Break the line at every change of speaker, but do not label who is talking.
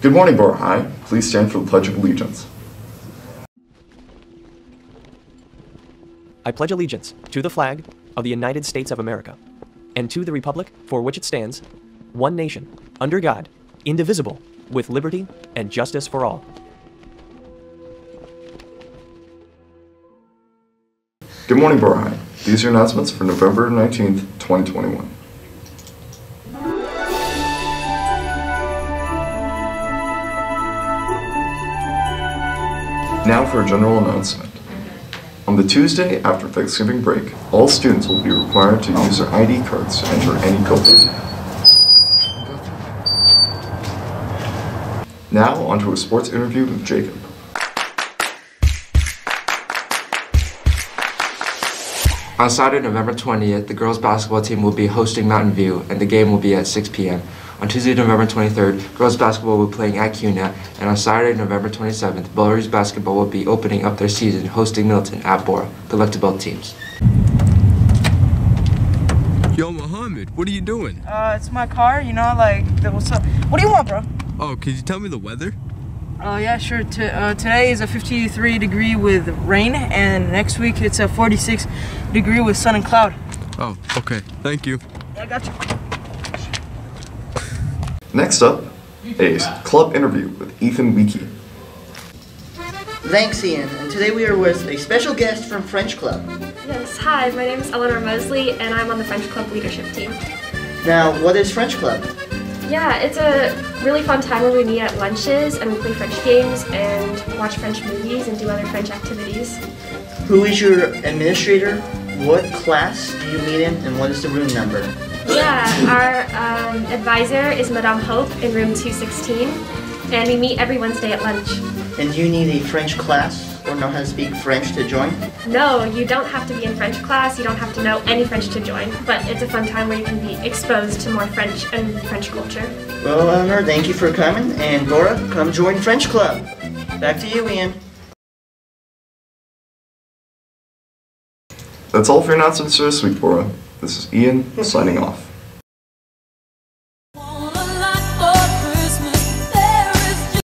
Good morning, High. Please stand for the Pledge of Allegiance.
I pledge allegiance to the flag of the United States of America and to the republic for which it stands, one nation, under God, indivisible, with liberty and justice for all.
Good morning, High. These are announcements for November 19th, 2021. Now for a general announcement. On the Tuesday after Thanksgiving break, all students will be required to use their ID cards to enter any building. Now, onto a sports interview with Jacob.
On Saturday, November 20th, the girls basketball team will be hosting Mountain View, and the game will be at 6 p.m. On Tuesday, November 23rd, girls basketball will be playing at Kuna, and on Saturday, November 27th, Bellevue basketball will be opening up their season hosting Milton at Borah. Good luck to both teams.
Yo, Mohammed, what are you doing?
Uh, it's my car, you know, like, what's up? What do you want, bro?
Oh, could you tell me the weather?
Oh, yeah, sure. T- uh, today is a 53 degree with rain, and next week it's a 46 degree with sun and cloud.
Oh, okay. Thank you.
I got you.
Next up, a club interview with Ethan Weekey.
Thanks, Ian. And today we are with a special guest from French Club.
Yes, hi, my name is Eleanor Mosley and I'm on the French Club leadership team.
Now, what is French Club?
Yeah, it's a really fun time where we meet at lunches and we play French games and watch French movies and do other French activities.
Who is your administrator? What class do you meet in? And what is the room number?
Yeah, our um, advisor is Madame Hope in room 216 and we meet every Wednesday at lunch.
And do you need a French class or know how to speak French to join?
No, you don't have to be in French class, you don't have to know any French to join, but it's a fun time where you can be exposed to more French and French culture.
Well, Eleanor, thank you for coming. And Borah, come join French Club. Back to you, Ian.
That's all for your announcements for this week, Borah. This is Ian signing off.